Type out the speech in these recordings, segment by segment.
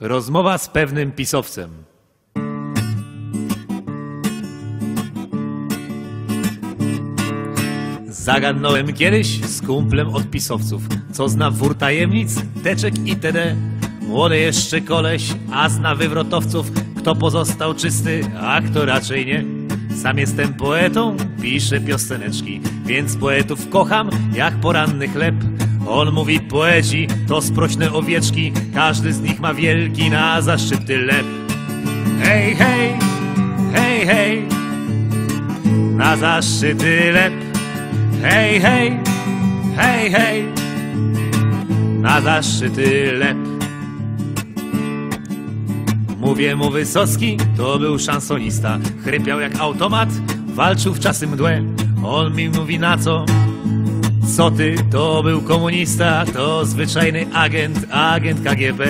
Rozmowa z pewnym pisowcem. Zagadnąłem kiedyś z kumplem od pisowców, co zna wór tajemnic, teczek itd. Młody jeszcze koleś, a zna wywrotowców, kto pozostał czysty, a kto raczej nie. Sam jestem poetą, piszę pioseneczki, więc poetów kocham jak poranny chleb. On mówi poeci to sprośne owieczki, każdy z nich ma wielki na zaszczyty lep. Hej, hej, hej, hej, na zaszczyty lep. Hej, hej, hej, hej, na zaszczyty lep. Mówię mu Wysocki, to był szansonista. Chrypiał jak automat, walczył w czasy mdłe. On mi mówi na co? Co ty? To był komunista, to zwyczajny agent, agent KGB.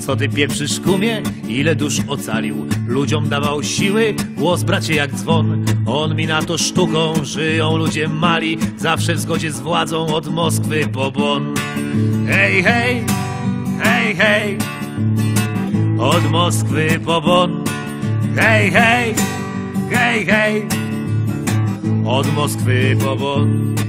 Co ty pieprzysz kumie? Ile dusz ocalił? Ludziom dawał siły, głos bracie jak dzwon. On mi na to sztuką, żyją ludzie mali, zawsze w zgodzie z władzą od Moskwy po Bonn. Hej, hej, hej, hej, od Moskwy po Bonn. Hej, hej, hej, hej, od Moskwy po Bonn.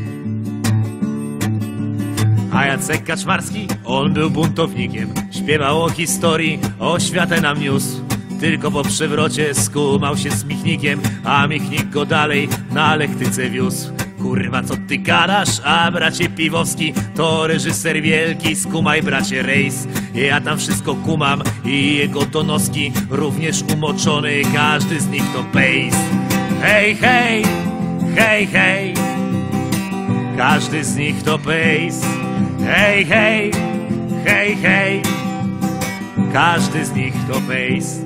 A Jacek Kaczmarski, on był buntownikiem. Śpiewał o historii, o światę nam niósł. Tylko po przewrocie skumał się z Michnikiem, a Michnik go dalej na lektyce wiózł. Kurwa, co ty gadasz? A bracie Piwowski to reżyser wielki, skumaj bracie Rejs. Ja tam wszystko kumam i jego donoski również umoczony, każdy z nich to pejs. Hej, hej, hej, hej, każdy z nich to pejs. Hej, hej, hej, hej, każdy z nich to pejs.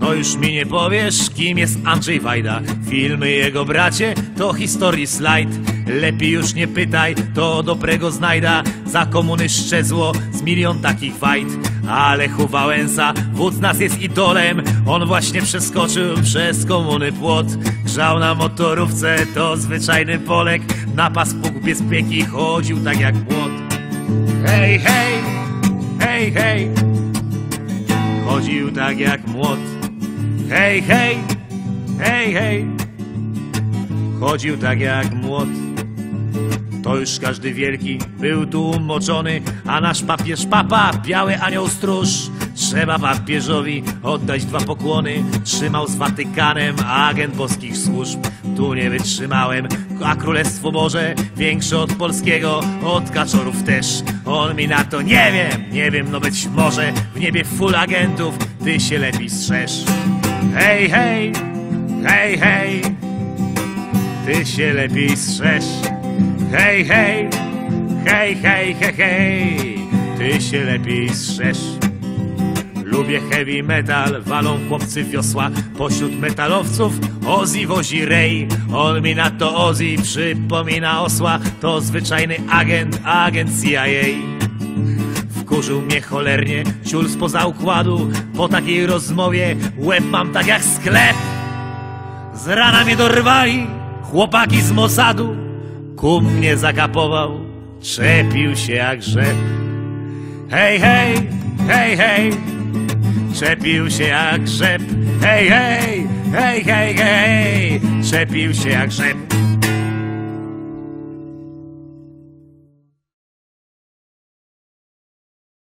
No już mi nie powiesz, kim jest Andrzej Wajda. Filmy jego bracie to historii slajd. Lepiej już nie pytaj, to dobrego znajda. Za komuny szczezło z milion takich wajd. Ale Wałęsa, wódz nas jest idolem. On właśnie przeskoczył przez komuny płot. Grzał na motorówce, to zwyczajny Polek. Na pas puk bezpieki chodził tak jak płot. Hej, hej, hej, hej. Chodził tak jak młot. Hej, hej, hej, hej. Chodził tak jak młot. To już każdy wielki był tu umoczony, a nasz papież papa, biały anioł stróż. Trzeba papieżowi oddać dwa pokłony. Trzymał z Watykanem agent boskich służb. Tu nie wytrzymałem, a Królestwo Boże większe od polskiego, od kaczorów też. On mi na to nie wiem, nie wiem, no być może w niebie full agentów, ty się lepiej strzeż. Hej, hej, hej, hej, ty się lepiej strzeż. Hej, hej, hej, hej, hej, hej, ty się lepiej strzeż. Lubię heavy metal, walą chłopcy wiosła. Pośród metalowców Ozzy wozi Ray On mi na to Ozzy przypomina osła. To zwyczajny agent, agent CIA Wkurzył mnie cholernie, ciul spoza układu. Po takiej rozmowie łeb mam tak jak sklep. Z rana mnie dorwali chłopaki z Mossadu. Kum mnie zakapował, czepił się jak rzep. Hej, hej, hej, hej Czepił się jak rzep Hej, hej, hej, hej, hej Czepił się jak rzep